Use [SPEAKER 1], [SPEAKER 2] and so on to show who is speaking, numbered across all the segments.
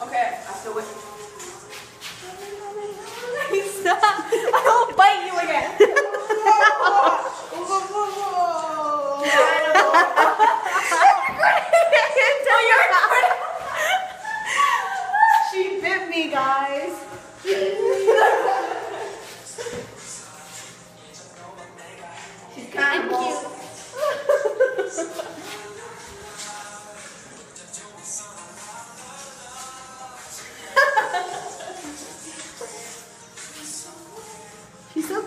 [SPEAKER 1] Okay, I to wait.
[SPEAKER 2] Stop. I will bite you again.
[SPEAKER 1] Oh, she bit me, guys. She's kind of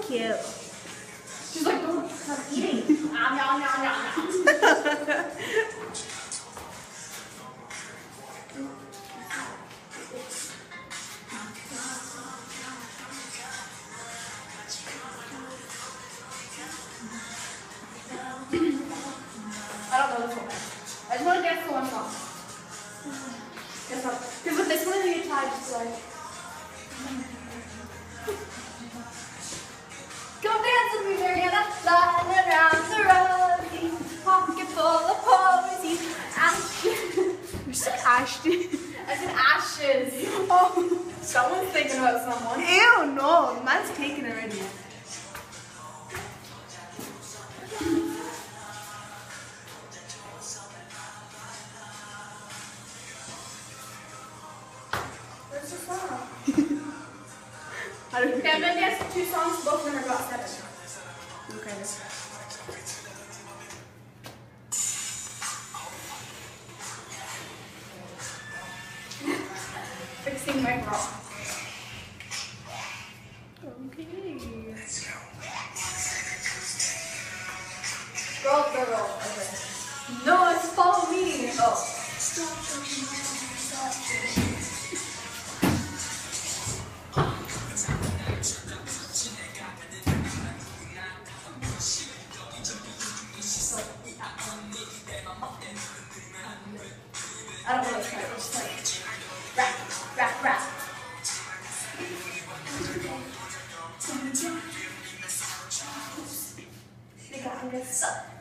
[SPEAKER 1] cute.
[SPEAKER 2] She's
[SPEAKER 1] like, don't stop eating. Nom, nom, nom, nom. I don't know this one. I just want to guess the one song. Guess what? Because with this one, you try just like. Someone's thinking about someone.
[SPEAKER 2] Ew, no. Mine's taken already.
[SPEAKER 1] Where's the song?
[SPEAKER 2] I don't
[SPEAKER 1] Okay, I'm gonna guess two songs. Both of them are about seven.
[SPEAKER 2] Okay. Okay.
[SPEAKER 1] No, it's follow me. Oh. I don't know what's right. It's like rap, rap, rap. They got me stuck.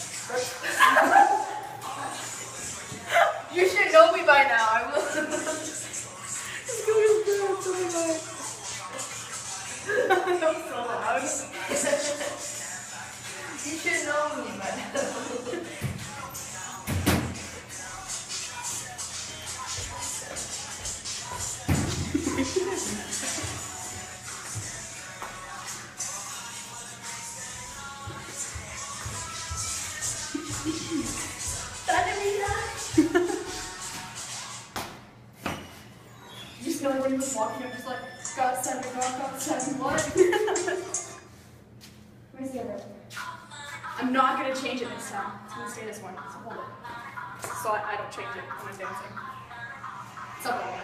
[SPEAKER 1] I'm not gonna change it this time. It's gonna stay this one. So hold it. So I, I don't change it when I'm dancing. It's okay.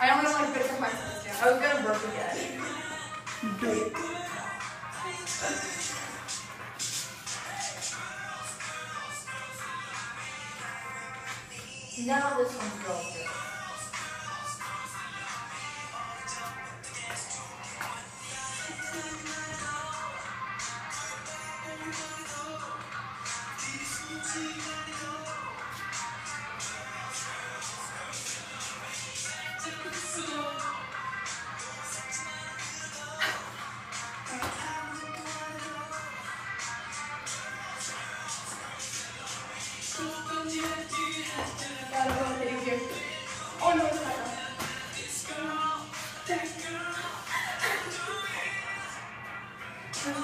[SPEAKER 1] I only like bits of this dance.
[SPEAKER 3] I was gonna burp again. Now this one's through.
[SPEAKER 2] That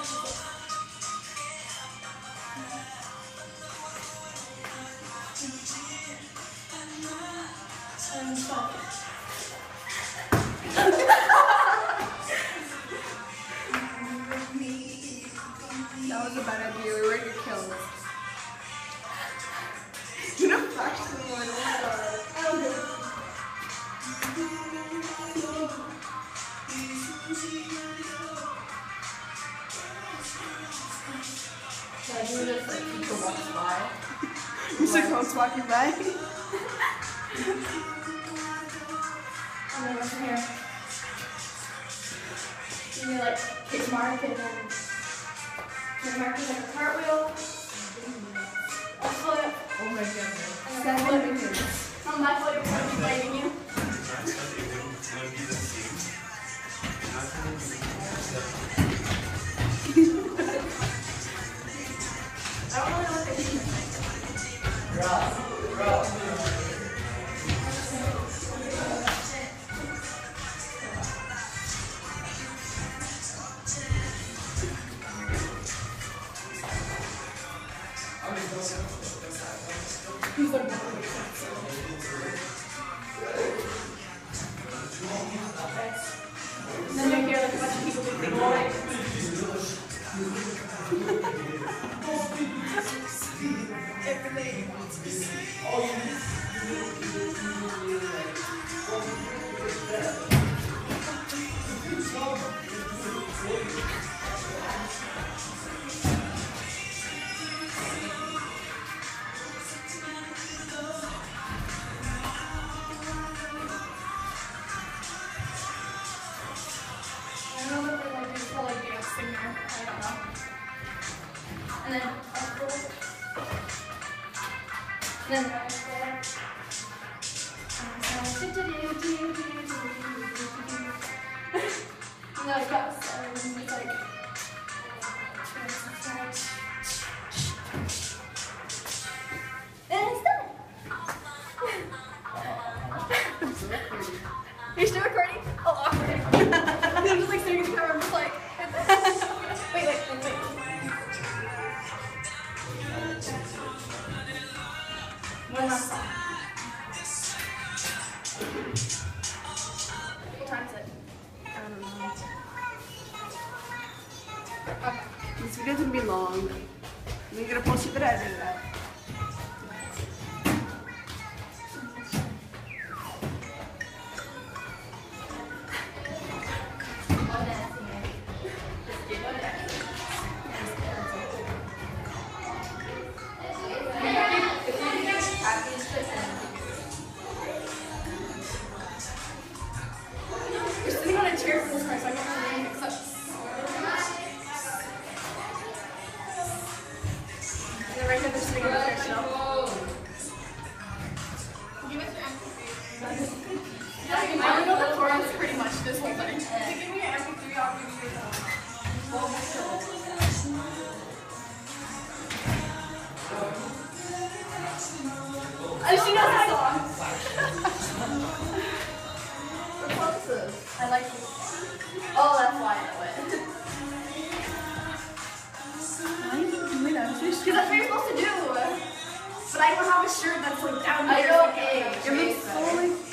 [SPEAKER 2] was a bad idea. We were gonna kill this. You know, actually,
[SPEAKER 3] Do this like people walks by?
[SPEAKER 2] Mr. Combs walking by.
[SPEAKER 1] And here? You need like kick mark and then kick mark is like a cartwheel. A flip.
[SPEAKER 3] Oh my goodness.
[SPEAKER 1] And then flip. On my foot, you're going you. Do. He's
[SPEAKER 2] long. We're gonna post it, I
[SPEAKER 1] know the chorus pretty much this whole thing. Give me your MP3, I'll give you your Oh, she knows the song.
[SPEAKER 3] What song is?
[SPEAKER 1] I like.
[SPEAKER 3] Oh, that's why I know it.
[SPEAKER 2] Why are you doing that?
[SPEAKER 1] Because that's what you're supposed to do.
[SPEAKER 3] but I don't have a shirt that's like down
[SPEAKER 2] I know,
[SPEAKER 3] so I
[SPEAKER 1] looks so like.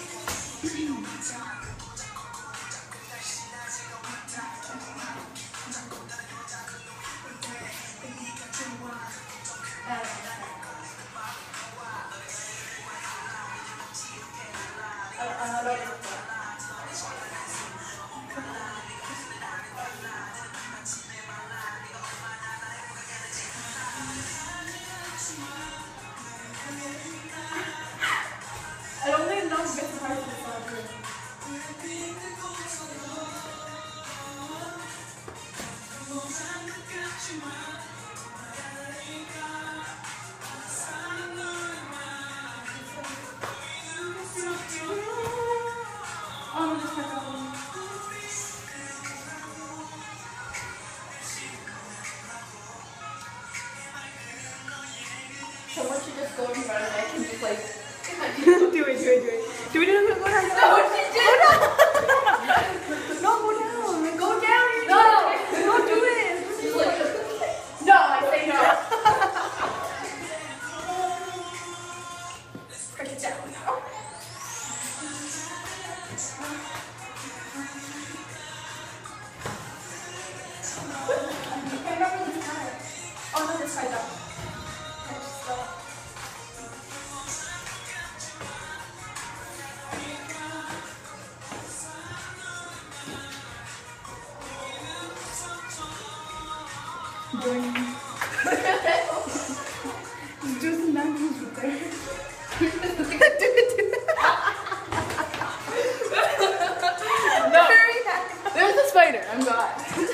[SPEAKER 2] I'm God.